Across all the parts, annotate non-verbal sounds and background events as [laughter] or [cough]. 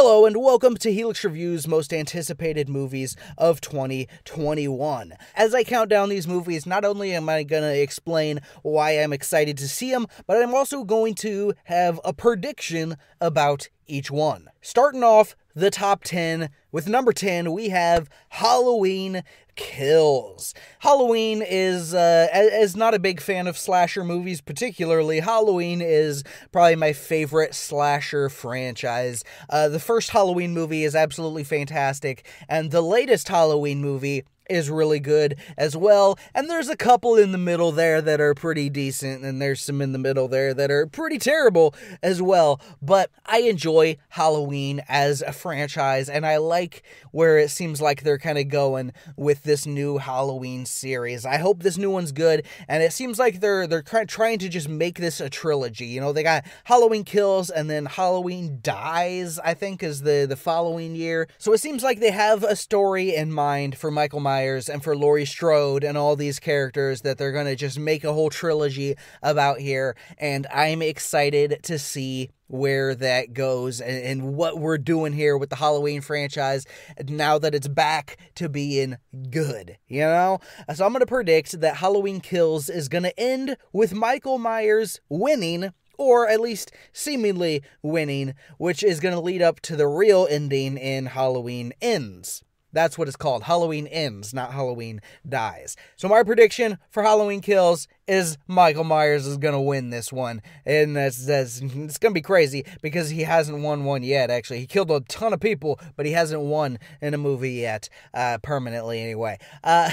Hello and welcome to Helix Review's most anticipated movies of 2021. As I count down these movies, not only am I going to explain why I'm excited to see them, but I'm also going to have a prediction about each one. Starting off the top 10, with number 10, we have Halloween Kills. Halloween is, uh, as not a big fan of slasher movies, particularly, Halloween is probably my favorite slasher franchise. Uh, the first Halloween movie is absolutely fantastic, and the latest Halloween movie is really good as well. And there's a couple in the middle there that are pretty decent, and there's some in the middle there that are pretty terrible as well. But I enjoy Halloween as a franchise, and I like where it seems like they're kind of going with this new Halloween series. I hope this new one's good, and it seems like they're they're trying to just make this a trilogy. You know, they got Halloween Kills and then Halloween Dies, I think is the the following year. So it seems like they have a story in mind for Michael Myers Myers and for Laurie Strode and all these characters that they're going to just make a whole trilogy about here. And I'm excited to see where that goes and, and, what we're doing here with the Halloween franchise now that it's back to being good, you know? So I'm going to predict that Halloween Kills is going to end with Michael Myers winning. Or at least seemingly winning, which is going to lead up to the real ending in Halloween Ends. That's what it's called. Halloween ends, not Halloween dies. So my prediction for Halloween Kills is Michael Myers is gonna win this one, and that's, that's it's gonna be crazy because he hasn't won one yet. Actually, he killed a ton of people, but he hasn't won in a movie yet, uh, permanently anyway. Uh,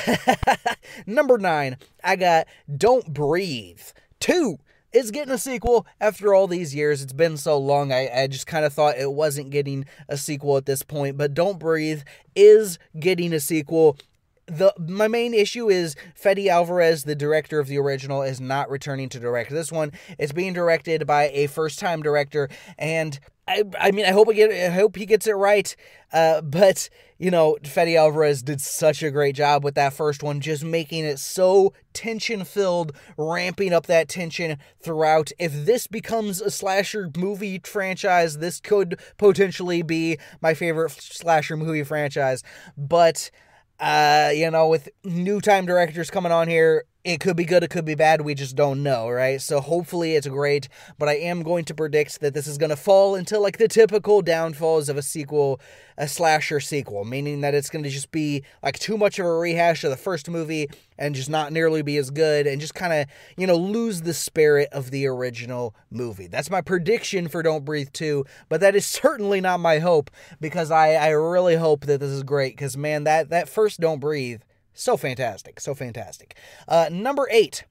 [laughs] number nine, I got Don't Breathe two is getting a sequel after all these years. It's been so long, I, I just kind of thought it wasn't getting a sequel at this point. But Don't Breathe is getting a sequel the my main issue is Fede Alvarez, the director of the original, is not returning to direct this one. It's being directed by a first time director, and I I mean I hope I get I hope he gets it right. Uh, but you know, Fede Alvarez did such a great job with that first one, just making it so tension filled, ramping up that tension throughout. If this becomes a slasher movie franchise, this could potentially be my favorite slasher movie franchise. But uh, you know, with new time directors coming on here, it could be good, it could be bad, we just don't know, right? So hopefully it's great, but I am going to predict that this is going to fall into like the typical downfalls of a sequel, a slasher sequel, meaning that it's going to just be like too much of a rehash of the first movie and just not nearly be as good and just kind of, you know, lose the spirit of the original movie. That's my prediction for Don't Breathe 2, but that is certainly not my hope because I, I really hope that this is great because, man, that, that first Don't Breathe so fantastic. So fantastic. Uh, number eight,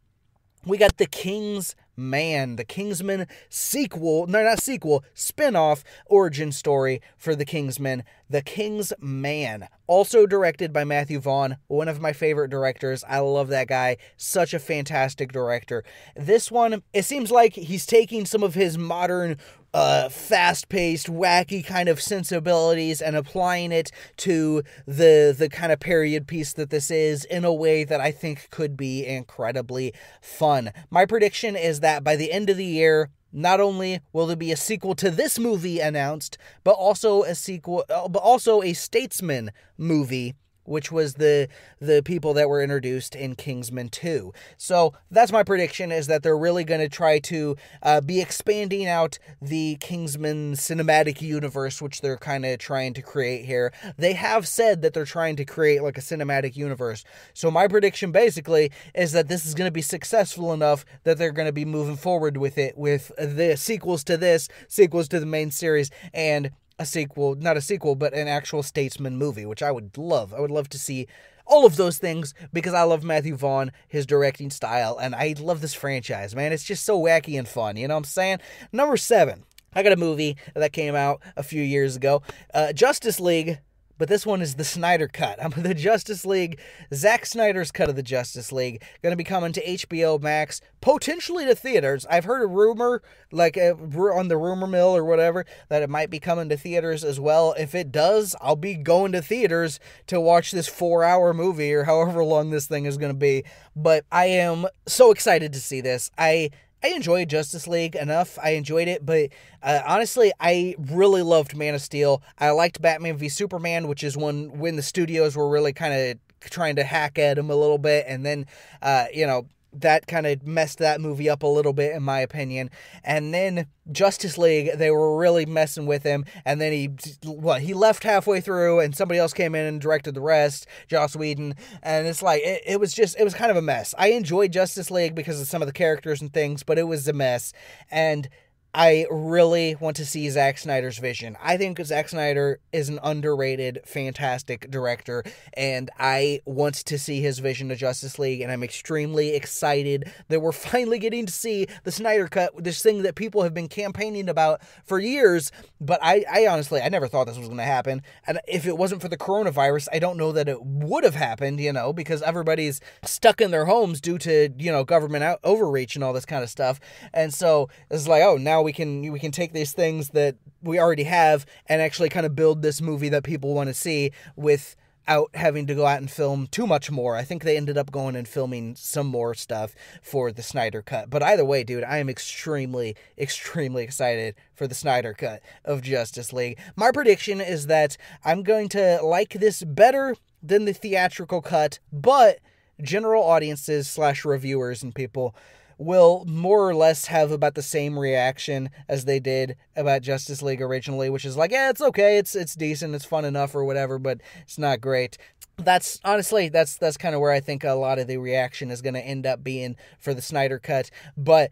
we got The King's Man, the Kingsman sequel, no, not sequel, spin off origin story for The Kingsman, The King's Man. Also directed by Matthew Vaughn, one of my favorite directors. I love that guy. Such a fantastic director. This one, it seems like he's taking some of his modern uh, fast paced, wacky kind of sensibilities and applying it to the the kind of period piece that this is in a way that I think could be incredibly fun. My prediction is that by the end of the year, not only will there be a sequel to this movie announced, but also a sequel, uh, but also a Statesman movie which was the the people that were introduced in Kingsman 2. So that's my prediction is that they're really going to try to uh, be expanding out the Kingsman cinematic universe, which they're kind of trying to create here. They have said that they're trying to create like a cinematic universe. So my prediction basically is that this is going to be successful enough that they're going to be moving forward with it with the sequels to this, sequels to the main series, and a sequel, not a sequel, but an actual Statesman movie, which I would love. I would love to see all of those things because I love Matthew Vaughn, his directing style, and I love this franchise, man. It's just so wacky and fun, you know what I'm saying? Number seven, I got a movie that came out a few years ago uh, Justice League but this one is the Snyder cut. [laughs] I'm the Justice League, Zack Snyder's cut of the Justice League, going to be coming to HBO Max, potentially to theaters. I've heard a rumor, like uh, on the rumor mill or whatever, that it might be coming to theaters as well. If it does, I'll be going to theaters to watch this four-hour movie or however long this thing is going to be. But I am so excited to see this. I I enjoyed Justice League enough. I enjoyed it, but uh, honestly, I really loved Man of Steel. I liked Batman v Superman, which is when when the studios were really kind of trying to hack at him a little bit, and then uh, you know that kind of messed that movie up a little bit in my opinion. And then justice league they were really messing with him and then he what he left halfway through and somebody else came in and directed the rest joss whedon. And it's like it, it was just it was kind of a mess. I enjoyed justice league because of some of the characters and things but it was a mess. And I really want to see Zack Snyder's vision. I think Zack Snyder is an underrated, fantastic director, and I want to see his vision of Justice League, and I'm extremely excited that we're [laughs] finally getting to see the Snyder Cut, this thing that people have been campaigning about for years. But I, I honestly, I never thought this was going to happen. And if it wasn't for the coronavirus, I don't know that it would have happened, you know, because everybody's stuck in their homes due to, you know, government out- overreach and all this kind of stuff. And so it's like, oh, now we can we can take these things that we already have and actually kind of build this movie that people want to see with out having to go out and film too much more. I think they ended up going and filming some more stuff for the Snyder cut. But either way, dude, I am extremely extremely excited for the Snyder cut of Justice League. My prediction is that I'm going to like this better than the theatrical cut, but general audiences slash reviewers and people will more or less have about the same reaction as they did about Justice League originally, which is like, yeah, it's okay, it's it's decent, it's fun enough or whatever, but it's not great. That's honestly that's that's kind of where I think a lot of the reaction is going to end up being for the Snyder cut, but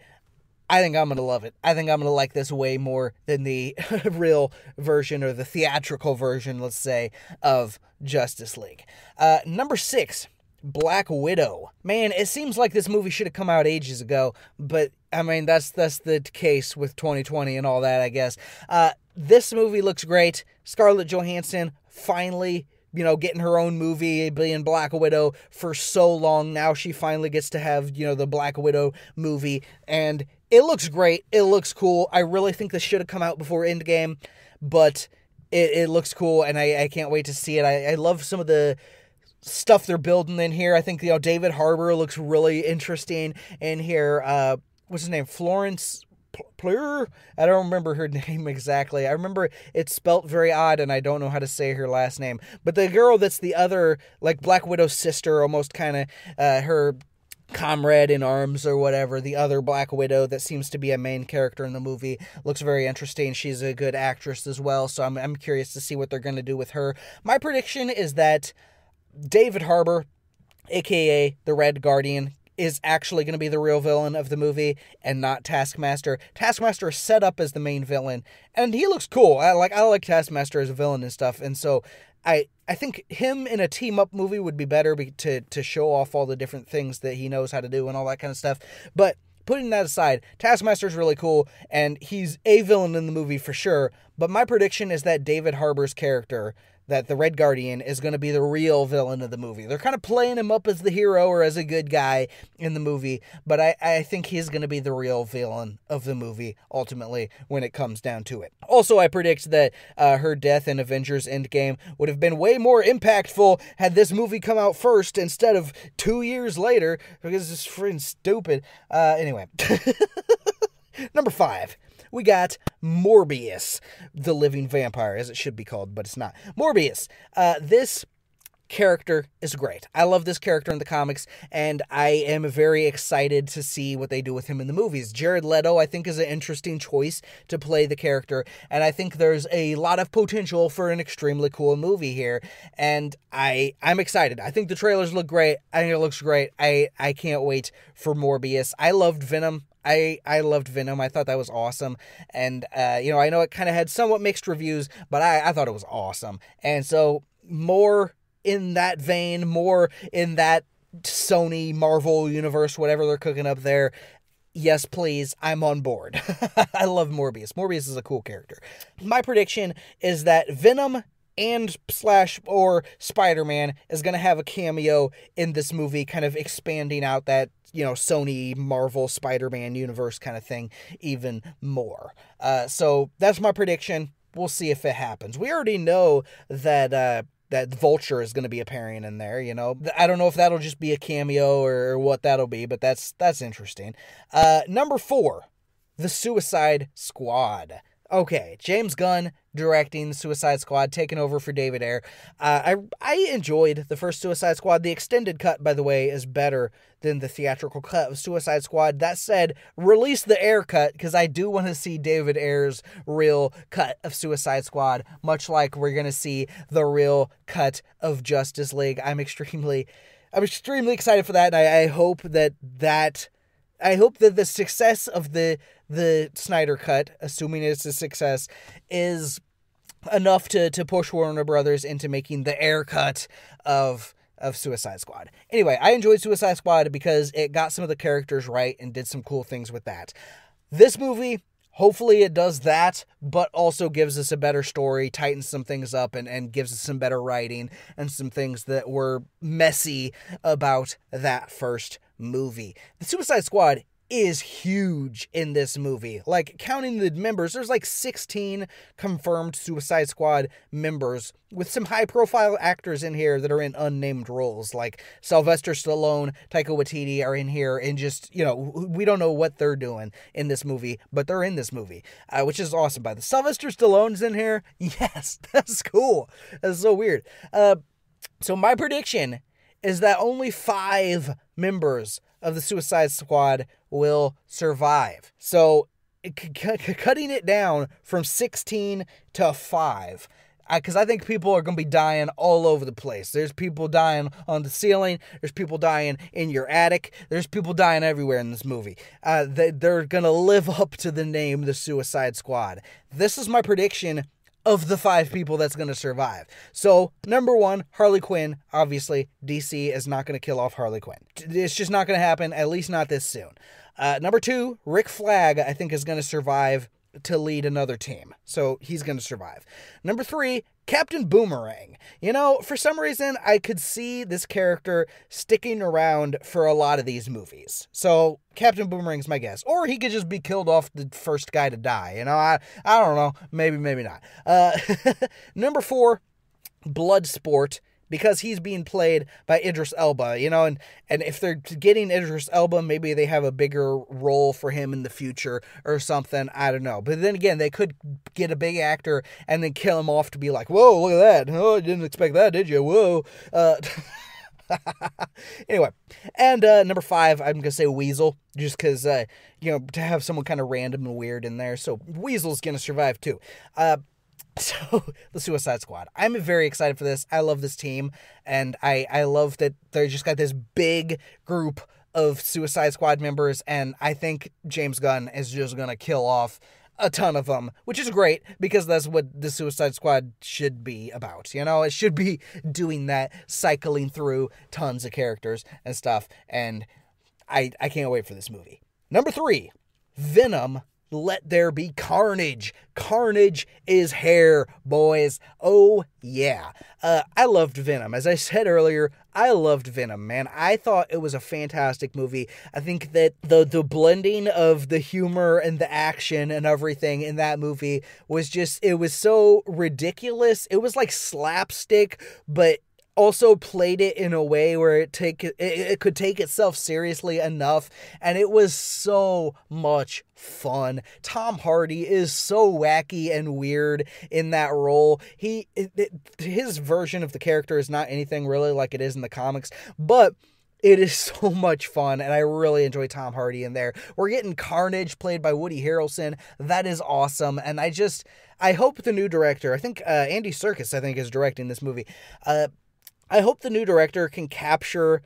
I think I'm going to love it. I think I'm going to like this way more than the [laughs] real version or the theatrical version, let's say, of Justice League. Uh, number six, Black Widow. Man, it seems like this movie should have come out ages ago, but I mean that's that's the case with 2020 and all that, I guess. Uh, this movie looks great. Scarlett Johansson finally, you know, getting her own movie, being Black Widow for so long. Now she finally gets to have, you know, the Black Widow movie, and it looks great. It looks cool. I really think this should have come out before Endgame, but it, it looks cool, and I, I can't wait to see it. I, I love some of the stuff they're building in here. I think you know David Harbour looks really interesting in here. Uh, what's his name? Florence Plur. I don't remember her [laughs] name exactly. I remember it's spelt very odd, and I don't know how to say her last name. But the girl that's the other, like Black Widow's sister, almost kind of uh, her comrade in arms or whatever the other black widow that seems to be a main character in the movie looks very interesting she's a good actress as well so i'm, I'm curious to see what they're going to do with her my prediction is that David Harbour, aka the Red Guardian, is actually going to be the real villain of the movie and not Taskmaster. Taskmaster is set up as the main villain, and he looks cool. I like I like Taskmaster as a villain and stuff, and so I I think him in a team up movie would be better to to show off all the different things that he knows how to do and all that kind of stuff. But putting that aside, Taskmaster is really cool, and he's a villain in the movie for sure. But my prediction is that David Harbour's character that the Red Guardian is going to be the real villain of the movie. They're kind of playing him up as the hero or as a good guy in the movie, but I, I think he's going to be the real villain of the movie ultimately when it comes down to it. Also, I predict that uh, her death in Avengers Endgame would have been way more impactful had this movie come out first instead of two years later because it's freaking stupid. Uh, anyway. [laughs] Number five we got Morbius, the living vampire, as it should be called, but it's not. Morbius. Uh, this character is great. I love this character in the comics, and I am very excited to see what they do with him in the movies. Jared Leto, I think, is an interesting choice to play the character, and I think there's a lot of potential for an extremely cool movie here. And I I'm excited. I think the trailers look great. I think it looks great. I I can't wait for Morbius. I loved Venom. I I loved Venom. I thought that was awesome, and uh, you know I know it kind of had somewhat mixed reviews, but I I thought it was awesome. And so more in that vein, more in that Sony Marvel universe, whatever they're cooking up there. Yes, please. I'm on board. [laughs] I love Morbius. Morbius is a cool character. My prediction is that Venom and slash or Spider-Man is going to have a cameo in this movie kind of expanding out that you know Sony Marvel Spider-Man universe kind of thing even more. Uh, so that's my prediction. We'll see if it happens. We already know that uh, that Vulture is going to be appearing in there. You know, I don't know if that'll just be a cameo or what that'll be, but that's that's interesting. Uh, number four, the Suicide Squad. Okay, James Gunn directing Suicide Squad, taking over for David Ayer. Uh, I I enjoyed the first Suicide Squad. The extended cut, by the way, is better than the theatrical cut of Suicide Squad. That said, release the Ayer cut because I do want to see David Ayer's real cut of Suicide Squad, much like we're gonna see the real cut of Justice League. I'm extremely, I'm extremely excited for that, and I, I hope that that. I hope that the success of the the Snyder cut, assuming it's a success, is enough to to push Warner Brothers into making the Ayer cut of of Suicide Squad. Anyway, I enjoyed Suicide Squad because it got some of the characters right and did some cool things with that. This movie, hopefully it does that, but also gives us a better story, tightens some things up, and, and gives us some better writing and some things that were messy about that first movie. The Suicide Squad is huge in this movie. Like counting the members, there's like 16 confirmed Suicide Squad members with some high profile actors in here that are in unnamed roles. Like Sylvester Stallone, Taika Waititi are in here and just, you know, we don't know what they're doing in this movie, but they're in this movie, uh, which is awesome. By the Sylvester Stallone's in here. [laughs] Yes, that's cool. That's so weird. Uh, so my prediction is that only five members of the Suicide Squad will survive. So, c- c- cutting it down from 16 to 5 because I, I, think people are going to be dying all over the place. There's people dying on the ceiling. There's people dying in your attic. There's people dying everywhere in this movie. Uh, they, they're going to live up to the name, the Suicide Squad. This is my prediction of the five people that's going to survive. So, number one, Harley Quinn. Obviously, DC is not going to kill off Harley Quinn. It's just not going to happen, at least not this soon. Uh, number two, Rick Flag, I think, is going to survive to lead another team. So he's going to survive. Number three, Captain Boomerang. You know, for some reason, I could see this character sticking around for a lot of these movies. So Captain Boomerang's my guess. Or he could just be killed off the first guy to die. You know, I, I don't know. Maybe, maybe not. Uh, [laughs] number four, Bloodsport because he's being played by Idris Elba, you know, and and if they're getting Idris Elba, maybe they have a bigger role for him in the future or something. I don't know. But then again, they could get a big actor and then kill him off to be like, whoa, look at that. Oh, I didn't expect that, did you? Whoa. Uh, [laughs] anyway, and uh, number five, I'm gonna say Weasel, just because uh, you know to have someone kind of random and weird in there. So Weasel's gonna survive too. Uh, [laughs] so the Suicide Squad. I'm very excited for this. I love this team, and I I love that they just got this big group of Suicide Squad members, and I think James Gunn is just gonna kill off a ton of them, which is great because that's what the Suicide Squad should be about. You know, it should be doing that, cycling through tons of characters and stuff, and I I can't wait for this movie. Number three, Venom let there be carnage. Carnage is hair, boys. Oh, yeah. Uh, I loved Venom. As I said earlier, I loved Venom, man. I thought it was a fantastic movie. I think that the, the blending of the humor and the action and everything in that movie was just, it was so ridiculous. It was like slapstick, but also played it in a way where it take it, it could take itself seriously enough and it was so much fun. Tom Hardy is so wacky and weird in that role. He it, it, his version of the character is not anything really like it is in the comics, but it is [laughs] so much fun, and I really enjoy Tom Hardy in there. We're getting Carnage played by Woody Harrelson. That is awesome, and I just I hope the new director, I think uh, Andy Serkis, I think is directing this movie. Uh, I hope the new director can capture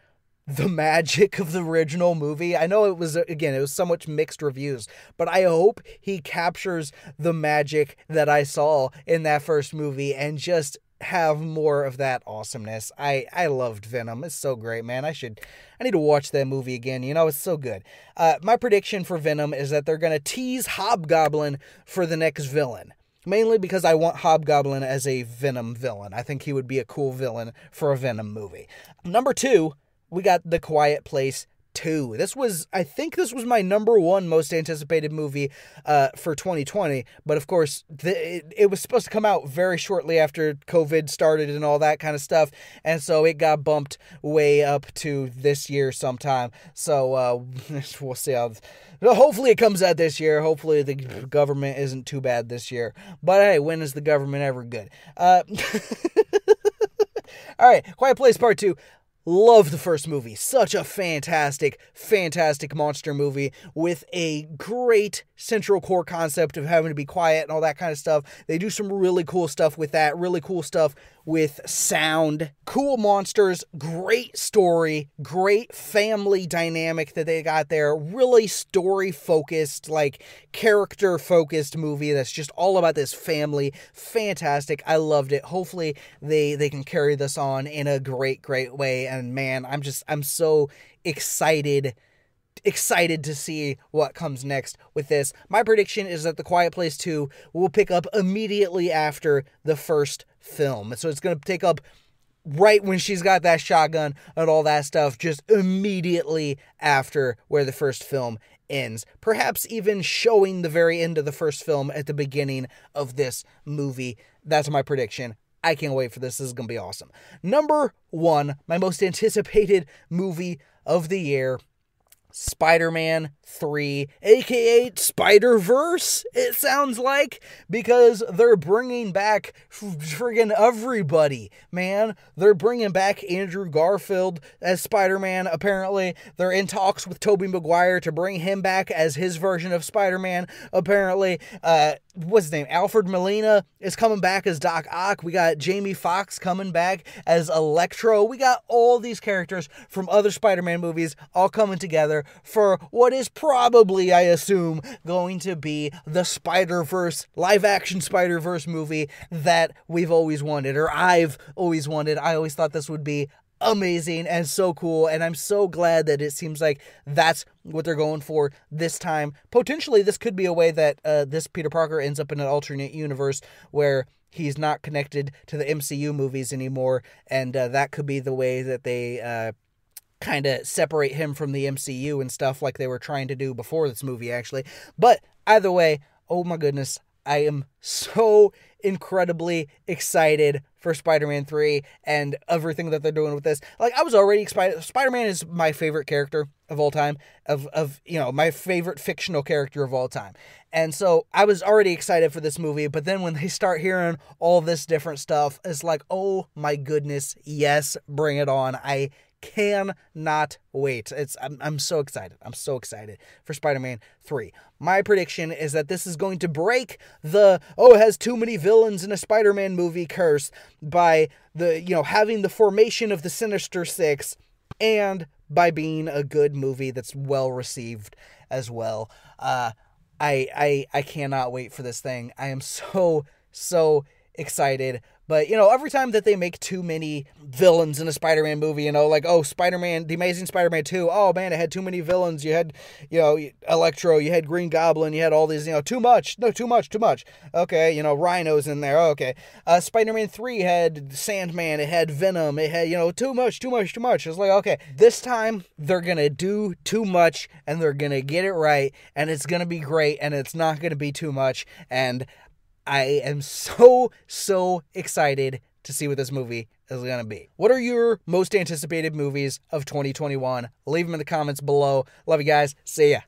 the [laughs] magic of the original movie. I know it was again, it was so much mixed reviews, but I hope he captures the magic that I saw in that first movie and just have more of that awesomeness. I I loved Venom. It's so great, man. I should I need to watch that movie again. You know, it's so good. Uh, my prediction for Venom is that they're gonna tease Hobgoblin for the next villain mainly because I want Hobgoblin as a Venom villain. I think he would be a cool villain for a Venom movie. Number two, we got The Quiet Place 2. This was, I think, this was my number one most anticipated movie uh, for 2020. But of course, the, it, it was supposed to come out very shortly after COVID started and all that kind of stuff. And so it got bumped way up to this year sometime. So uh, [laughs] we'll see how. Hopefully it comes out this year. Hopefully the government isn't too bad this year. But hey, when is the government ever good? Uh, [laughs] all right, Quiet Place Part 2. Love the first movie. Such a fantastic, fantastic monster movie with a great central core concept of having to be quiet and all that kind of stuff. They do some really cool stuff with that, really cool stuff with sound, cool monsters, great story, great family dynamic that they got there. Really story focused, like character focused movie that's just all about this family. Fantastic. I loved it. Hopefully they they can carry this on in a great great way and man, I'm just I'm so excited excited to see what comes next with this. My prediction is that The Quiet Place 2 will pick up immediately after the first film. So it's going to take up right when she's got that shotgun and all that stuff, just immediately after where the first film ends. Perhaps even showing the very end of the first film at the beginning of this movie. That's my prediction. I can't wait for this. This is going to be awesome. Number one, my most anticipated movie of the year Spider Man 3, aka Spider Verse, it sounds like, because they're bringing back friggin' everybody, man. They're bringing back Andrew Garfield as Spider Man, apparently. They're in talks with Tobey Maguire to bring him back as his version of Spider Man, apparently. Uh, what's his name? Alfred Molina is coming back as Doc Ock. We got Jamie Foxx coming back as Electro. We got all these characters from other Spider Man movies all coming together for what is probably, I assume, going to be the Spider Verse, live action Spider Verse movie that we've always wanted, or I've always wanted. I always thought this would be amazing and so cool and i'm so glad that it seems like that's what they're going for this time potentially this could be a way that uh, this peter parker ends up in an alternate universe where he's not connected to the mcu movies anymore and uh, that could be the way that they uh, kind of separate him from the MCU and stuff like they were trying to do before this movie, actually. But either way, oh my goodness, I am so incredibly excited for Spider-Man 3 and everything that they're doing with this. Like I was already excited. Spider-Man is my favorite character of all time of of you know, my favorite fictional character of all time. And so I was already excited for this movie, but then when they start hearing all this different stuff, it's like, "Oh my goodness, yes, bring it on." I cannot wait. It's I'm, I'm so excited. I'm so excited for Spider-Man 3. My prediction is that this is going to break the oh it has too many villains in a Spider-Man movie curse by the you know having the formation of the Sinister 6 and by being a good movie that's well received as well. Uh I I I cannot wait for this thing. I am so so excited but, you know, every time that they make too many villains in a Spider Man movie, you know, like, oh, Spider Man, The Amazing Spider Man 2, oh man, it had too many villains. You had, you know, Electro, you had Green Goblin, you had all these, you know, too much. No, too much, too much. Okay, you know, Rhino's in there. Okay. Uh, Spider Man 3 had Sandman, it had Venom, it had, you know, too much, too much, too much. It's like, okay, this time they're to do too much and they're to get it right and it's to be great and it's not to be too much. And I am so, so excited to see what this movie is going to be. What are your most anticipated movies of 2021? Leave them in the comments below. Love you guys. See ya.